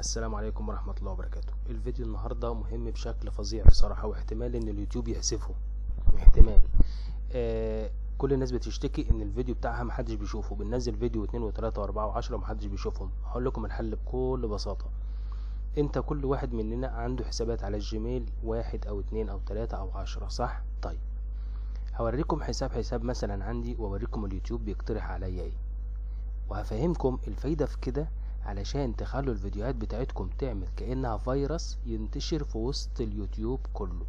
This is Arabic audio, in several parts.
السلام عليكم ورحمة الله وبركاته. الفيديو النهاردة مهم بشكل فظيع بصراحة واحتمال إن اليوتيوب يحذفه احتمال. آه كل الناس بتشتكي إن الفيديو بتاعها محدش بيشوفه. بننزل فيديو اتنين وتلاتة وأربعة وعشرة ومحدش بيشوفهم. هقول لكم الحل بكل بساطة. أنت كل واحد مننا عنده حسابات على الجيميل واحد أو اتنين أو تلاتة أو عشرة صح؟ طيب. هوريكم حساب حساب مثلا عندي وأوريكم اليوتيوب بيقترح عليا إيه. وهفهمكم الفايدة في كده علشان تخلوا الفيديوهات بتاعتكم تعمل كأنها فيروس ينتشر في وسط اليوتيوب كله.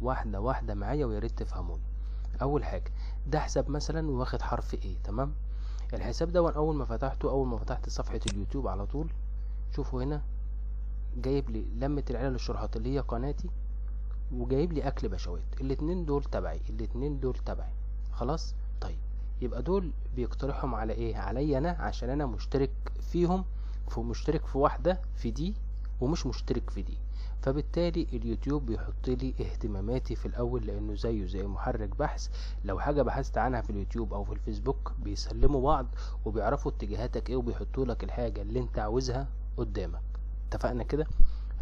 واحدة واحدة معايا ويا ريت تفهموني. أول حاجة ده حساب مثلا واخد حرف إيه تمام؟ الحساب ده أول ما فتحته أول ما فتحت صفحة اليوتيوب على طول شوفوا هنا جايب لي لمة العيلة للشروحات اللي هي قناتي وجايب لي أكل بشوات الاتنين دول تبعي الاتنين دول تبعي. خلاص؟ طيب يبقى دول بيقترحهم على إيه؟ عليا أنا عشان أنا مشترك فيهم مشترك في واحدة في دي ومش مشترك في دي. فبالتالي اليوتيوب بيحط لي اهتماماتي في الأول لأنه زيه زي محرك بحث. لو حاجة بحثت عنها في اليوتيوب أو في الفيسبوك بيسلموا بعض وبيعرفوا اتجاهاتك إيه وبيحطوا لك الحاجة اللي أنت عاوزها قدامك. اتفقنا كده؟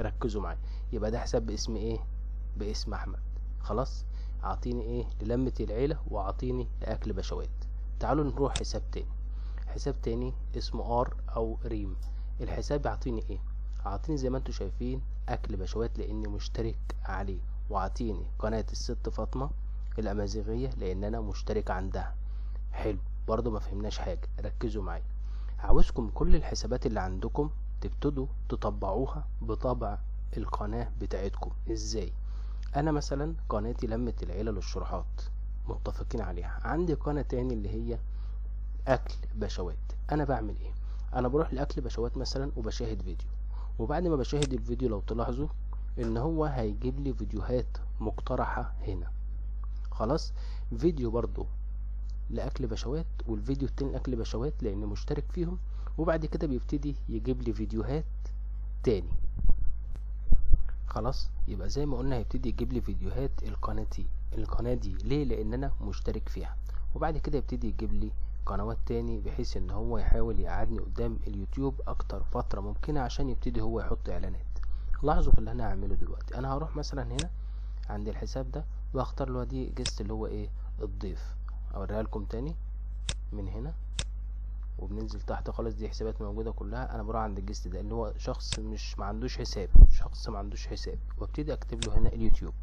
ركزوا معايا. يبقى ده حساب باسم إيه؟ باسم أحمد. خلاص؟ أعطيني إيه؟ للمة العيلة وأعطيني لأكل بشوات. تعالوا نروح حساب تاني. حساب تاني اسمه ار أو ريم. الحساب يعطيني إيه؟ أعطيني زي ما أنتم شايفين أكل بشوات لأني مشترك عليه وأعطيني قناة الست فاطمة الأمازيغية لأن أنا مشترك عندها. حلو برضو ما فهمناش حاجة ركزوا معايا. عاوزكم كل الحسابات اللي عندكم تبتدوا تطبعوها بطبع القناة بتاعتكم. إزاي؟ أنا مثلا قناتي لمة العيلة للشروحات متفقين عليها. عندي قناة تاني اللي هي أكل بشوات أنا بعمل إيه؟ أنا بروح لأكل بشوات مثلا وبشاهد فيديو. وبعد ما بشاهد الفيديو لو تلاحظوا إن هو هيجيب لي فيديوهات مقترحة هنا. خلاص فيديو برضو لأكل بشوات والفيديو التاني لأكل بشوات لأن مشترك فيهم وبعد كده بيبتدي يجيب لي فيديوهات تاني. خلاص يبقى زي ما قلنا هيبتدي يجيب لي فيديوهات القناة دي القناة دي. ليه؟ لأن أنا مشترك فيها. وبعد كده يبتدي يجيب لي قنوات تاني بحيث إن هو يحاول يقعدني قدام اليوتيوب أكتر فترة ممكنة عشان يبتدي هو يحط إعلانات. لاحظوا في اللي أنا هعمله دلوقتي. أنا هروح مثلا هنا عند الحساب ده وأختار له دي جست اللي هو إيه الضيف. أوريها لكم تاني من هنا. وبننزل تحت خالص دي حسابات موجودة كلها. أنا بروح عند الجست ده اللي هو شخص مش ما عندوش حساب شخص ما عندوش حساب وأبتدي أكتب له هنا اليوتيوب.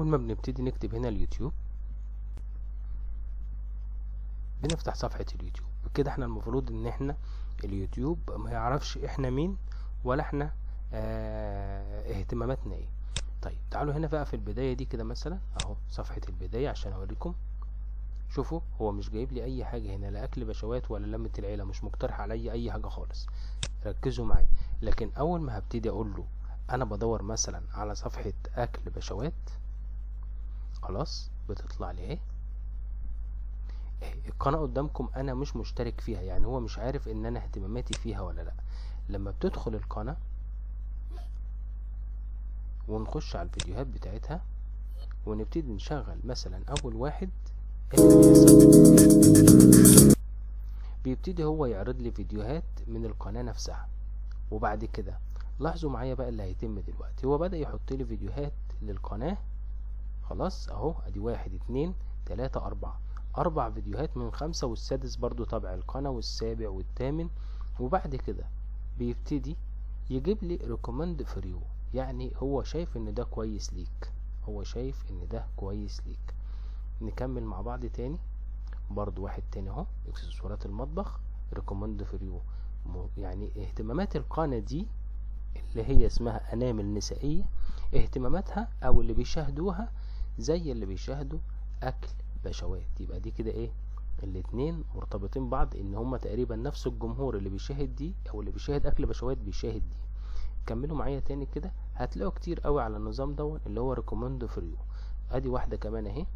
أول ما بنبتدي نكتب هنا اليوتيوب بنفتح صفحة اليوتيوب. كده إحنا المفروض إن إحنا اليوتيوب ما يعرفش إحنا مين ولا إحنا آه اهتماماتنا إيه. طيب تعالوا هنا بقى في البداية دي كده مثلا أهو صفحة البداية عشان أوريكم. شوفوا هو مش جايب لي أي حاجة هنا لا أكل بشوات ولا لمة العيلة مش مقترح عليا أي حاجة خالص. ركزوا معايا. لكن أول ما هبتدي أقول له أنا بدور مثلا على صفحة أكل بشوات خلاص بتطلع لي إيه القناة قدامكم أنا مش مشترك فيها يعني هو مش عارف إن أنا اهتماماتي فيها ولا لأ. لما بتدخل القناة ونخش على الفيديوهات بتاعتها ونبتدي نشغل مثلا أول واحد بيبتدي هو يعرض لي فيديوهات من القناة نفسها. وبعد كده لاحظوا معايا بقى اللي هيتم دلوقتي. هو بدأ يحط لي فيديوهات للقناة خلاص أهو أدي واحد اتنين تلاتة أربعة. أربع فيديوهات من خمسة والسادس برضو تبع القناة والسابع والثامن. وبعد كده بيبتدي يجيب لي recommended for you يعني هو شايف إن ده كويس ليك. هو شايف إن ده كويس ليك. نكمل مع بعض تاني. برضو واحد تاني أهو إكسسوارات المطبخ recommended for you يعني اهتمامات القناة دي اللي هي اسمها أنامل نسائية اهتماماتها أو اللي بيشاهدوها زي اللي بيشاهدوا أكل بشوات. يبقى دي كده إيه؟ الاتنين مرتبطين بعض إن هما تقريبا نفس الجمهور اللي بيشاهد دي أو اللي بيشاهد أكل بشوات بيشاهد دي. كملوا معايا تاني كده. هتلاقوا كتير قوي على النظام دون اللي هو ريكومند فريو أدي واحدة كمان أهي.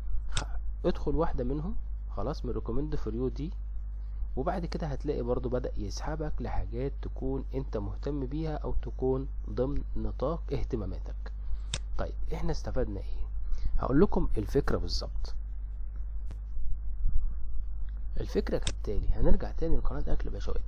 ادخل واحدة منهم. خلاص من recommended for you دي. وبعد كده هتلاقي برضو بدأ يسحبك لحاجات تكون أنت مهتم بيها أو تكون ضمن نطاق اهتماماتك. طيب إحنا استفدنا إيه؟ هقول لكم الفكرة بالظبط. الفكرة كالتالي هنرجع تاني لقناة أكل بشوات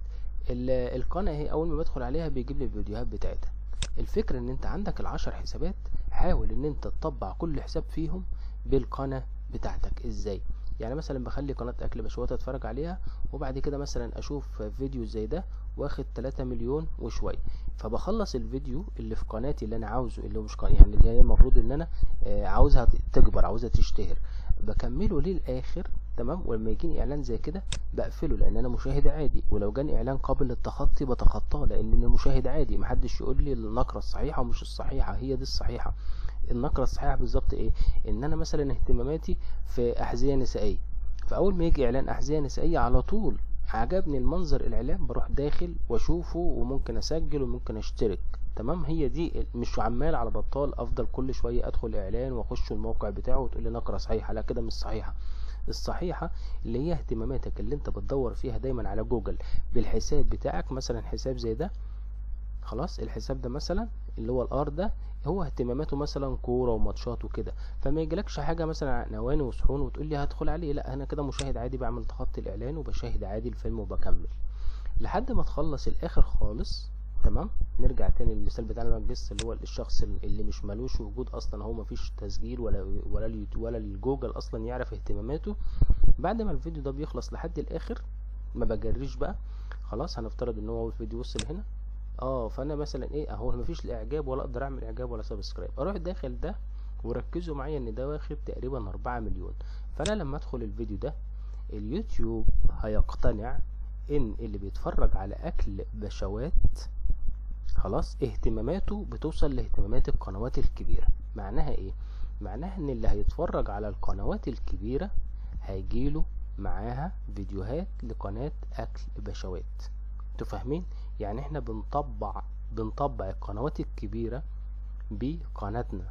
ال- القناة أهي أول ما بدخل عليها بيجيب لي الفيديوهات بتاعتها. الفكرة إن أنت عندك العشر حسابات حاول إن أنت تطبع كل حساب فيهم بالقناة بتاعتك. إزاي؟ يعني مثلا بخلي قناة أكل بشوات أتفرج عليها وبعد كده مثلا أشوف فيديو زي ده واخد 3 مليون وشوية. فبخلص الفيديو اللي في قناتي اللي أنا عاوزه اللي مش قناة يعني اللي هي المفروض إن أنا آه، عاوزها تكبر عاوزها تشتهر. بكمله للآخر تمام؟ ولما يجيني إعلان زي كده بقفله لأن أنا مشاهد عادي. ولو جاني إعلان قابل للتخطي بتخطاه لأن أنا مشاهد عادي. محدش يقول لي النقرة الصحيحة ومش الصحيحة هي دي الصحيحة. النقرة الصحيحة بالظبط إيه؟ إن أنا مثلا اهتماماتي في أحذية نسائية. فأول ما يجي إعلان أحذية نسائية على طول عجبني المنظر الاعلان بروح داخل وأشوفه وممكن أسجل وممكن أشترك. تمام؟ هي دي مش عمال على بطال أفضل كل شوية أدخل إعلان وأخش الموقع بتاعه وتقول لي نقرة صحيحة. لا كده مش صحيحة. الصحيحة اللي هي اهتماماتك اللي أنت بتدور فيها دايما على جوجل بالحساب بتاعك مثلا حساب زي ده خلاص؟ الحساب ده مثلا اللي هو الآر ده هو اهتماماته مثلا كورة وماتشات وكده فما يجيلكش حاجة مثلا نواني وصحون وتقول لي هدخل عليه لا أنا كده مشاهد عادي بعمل تخطي الإعلان وبشاهد عادي الفيلم وبكمل. لحد ما تخلص الآخر خالص تمام؟ نرجع تاني للمثال بتاعنا المجلس اللي هو الشخص اللي مش ملوش وجود أصلا هو مفيش تسجيل ولا ولا اليوتيوب ولا الجوجل أصلا يعرف اهتماماته. بعد ما الفيديو ده بيخلص لحد الآخر ما بجريش بقى خلاص هنفترض إن هو الفيديو وصل هنا. آه فأنا مثلا إيه أهو مفيش لا اعجاب ولا أقدر أعمل إعجاب ولا subscribe. أروح داخل ده وركزوا معايا إن ده واخد تقريبا أربعة مليون. فأنا لما أدخل الفيديو ده اليوتيوب هيقتنع إن اللي بيتفرج على أكل بشوات خلاص اهتماماته بتوصل لاهتمامات القنوات الكبيرة. معناها إيه؟ معناها إن اللي هيتفرج على القنوات الكبيرة هيجيله معاها فيديوهات لقناة أكل بشوات. أنتوا فاهمين؟ يعني إحنا بنطبع بنطبع القنوات الكبيرة بقناتنا.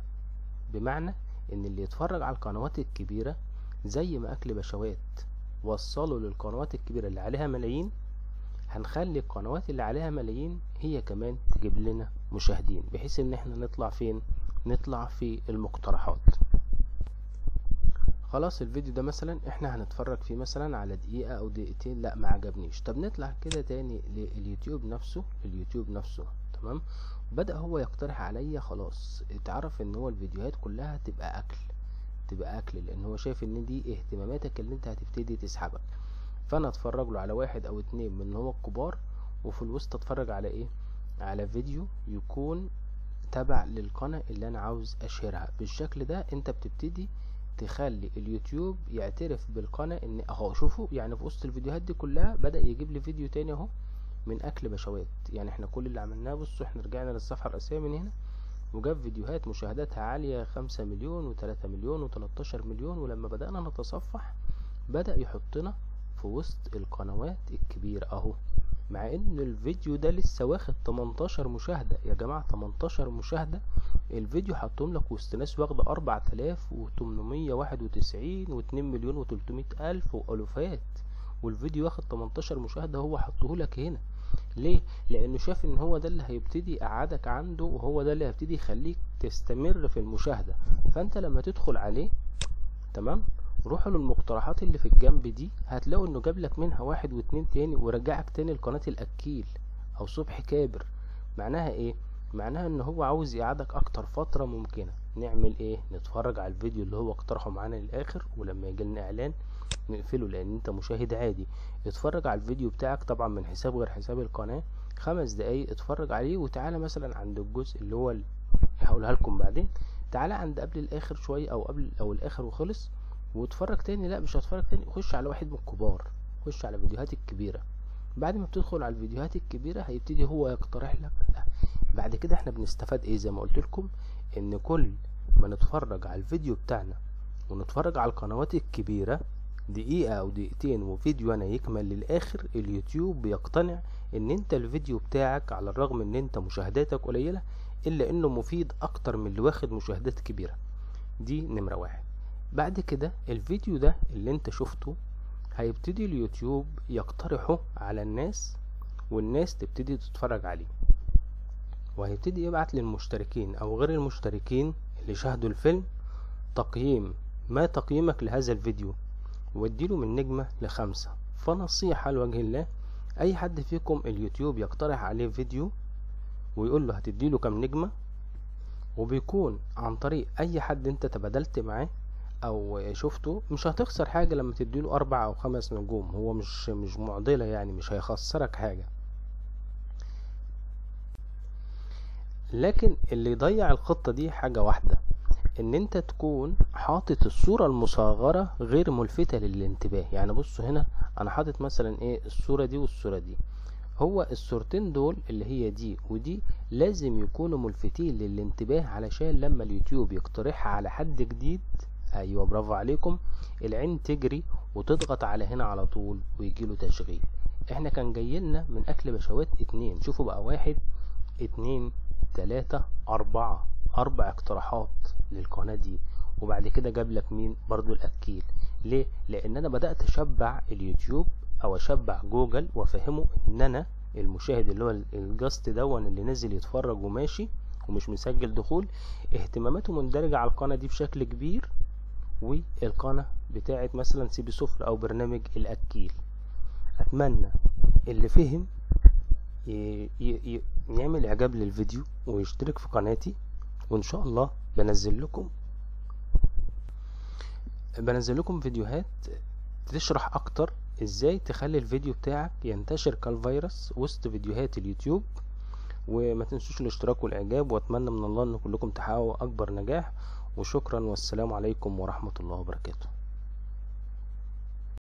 بمعنى ان اللي يتفرج على القنوات الكبيرة زي ما اكل بشوات وصلوا للقنوات الكبيرة اللي عليها ملايين هنخلي القنوات اللي عليها ملايين هي كمان تجيب لنا مشاهدين بحيث ان إحنا نطلع فين؟ نطلع في المقترحات. خلاص الفيديو ده مثلا إحنا هنتفرج فيه مثلا على دقيقة أو دقيقتين لأ ما عجبنيش. طب نطلع كده تاني لليوتيوب نفسه اليوتيوب نفسه تمام؟ بدأ هو يقترح عليا خلاص اتعرف إن هو الفيديوهات كلها تبقى أكل تبقى أكل لأن هو شايف إن دي اهتماماتك اللي أنت هتبتدي تسحبك. فأنا أتفرج له على واحد أو اتنين من هو الكبار وفي الوسط أتفرج على إيه؟ على فيديو يكون تبع للقناة اللي أنا عاوز اشهرها بالشكل ده أنت بتبتدي تخلي اليوتيوب يعترف بالقناة إن أهو شوفوا يعني في وسط الفيديوهات دي كلها بدأ يجيب لي فيديو تاني أهو من أكل بشوات يعني إحنا كل اللي عملناه بصوا إحنا رجعنا للصفحة الرئيسية من هنا وجاب فيديوهات مشاهداتها عالية خمسة مليون وتلاتة مليون وتلاتاشر مليون ولما بدأنا نتصفح بدأ يحطنا في وسط القنوات الكبيرة أهو. مع إن الفيديو ده لسه واخد 18 مشاهدة. يا جماعة 18 مشاهدة. الفيديو حطهم لك وسط ناس واخدة 4891 و2 مليون و300 ألف وألوفات. والفيديو واخد 18 مشاهدة هو حطه لك هنا. ليه؟ لأنه شاف إن هو ده اللي هيبتدي يقعدك عنده وهو ده اللي هيبتدي يخليك تستمر في المشاهدة. فأنت لما تدخل عليه تمام؟ روحوا للمقترحات اللي في الجنب دي هتلاقوا إنه جاب لك منها واحد واتنين تاني ورجعك تاني لقناة الأكيل أو صبح كابر. معناها إيه؟ معناها إن هو عاوز يقعدك أكتر فترة ممكنة. نعمل إيه؟ نتفرج على الفيديو اللي هو اقترحه معانا للآخر ولما يجي لنا إعلان نقفله لأن أنت مشاهد عادي. اتفرج على الفيديو بتاعك طبعا من حساب غير حساب القناة. خمس دقايق اتفرج عليه وتعالى مثلا عند الجزء اللي هو هقولها لكم بعدين. تعالى عند قبل الآخر شوية أو قبل أو الآخر وخلص. واتفرج تاني لا مش هتفرج تاني. خش على واحد من الكبار خش على الفيديوهات الكبيرة. بعد ما بتدخل على الفيديوهات الكبيرة هيبتدي هو يقترح لك. بعد كده إحنا بنستفاد إيه؟ زي ما قلت لكم إن كل ما نتفرج على الفيديو بتاعنا ونتفرج على القنوات الكبيرة دقيقة أو دقيقتين وفيديو أنا يكمل للآخر اليوتيوب بيقتنع إن أنت الفيديو بتاعك على الرغم إن أنت مشاهداتك قليلة إلا إنه مفيد أكتر من اللي واخد مشاهدات كبيرة. دي نمرة واحد. بعد كده الفيديو ده اللي انت شفته هيبتدي اليوتيوب يقترحه على الناس والناس تبتدي تتفرج عليه. وهيبتدي يبعت للمشتركين أو غير المشتركين اللي شاهدوا الفيلم تقييم ما تقييمك لهذا الفيديو؟ واديله من نجمة لخمسة. فنصيحة لوجه الله أي حد فيكم اليوتيوب يقترح عليه فيديو ويقول له هتديله كام نجمة؟ وبيكون عن طريق أي حد انت تبادلت معاه أو شفته مش هتخسر حاجة لما تديله أربع أو خمس نجوم. هو مش مش معضلة يعني مش هيخسرك حاجة. لكن اللي يضيع الخطة دي حاجة واحدة إن أنت تكون حاطط الصورة المصغرة غير ملفتة للانتباه. يعني بصوا هنا أنا حاطط مثلا إيه الصورة دي والصورة دي. هو الصورتين دول اللي هي دي ودي لازم يكونوا ملفتين للانتباه علشان لما اليوتيوب يقترحها على حد جديد أيوه برافو عليكم. العين تجري وتضغط على هنا على طول ويجيله تشغيل. إحنا كان جايلنا من أكل بشوات اتنين. شوفوا بقى واحد اتنين تلاتة أربعة. أربع اقتراحات للقناة دي. وبعد كده جاب لك مين؟ برضو الأكيل. ليه؟ لأن أنا بدأت أشبع اليوتيوب أو أشبع جوجل وأفهمه إن أنا المشاهد اللي هو ال guest دون اللي نزل يتفرج وماشي ومش مسجل دخول اهتماماته مندرجة على القناة دي بشكل كبير. والقناة بتاعت مثلا سيبي سفر أو برنامج الأكيل أتمنى اللي فهم. يعمل إعجاب للفيديو ويشترك في قناتي وإن شاء الله بنزل لكم بنزل لكم فيديوهات تشرح أكتر إزاي تخلي الفيديو بتاعك ينتشر كالفيروس وسط فيديوهات اليوتيوب وما تنسوش الاشتراك والإعجاب وأتمنى من الله إن كلكم تحققوا أكبر نجاح وشكرا والسلام عليكم ورحمة الله وبركاته.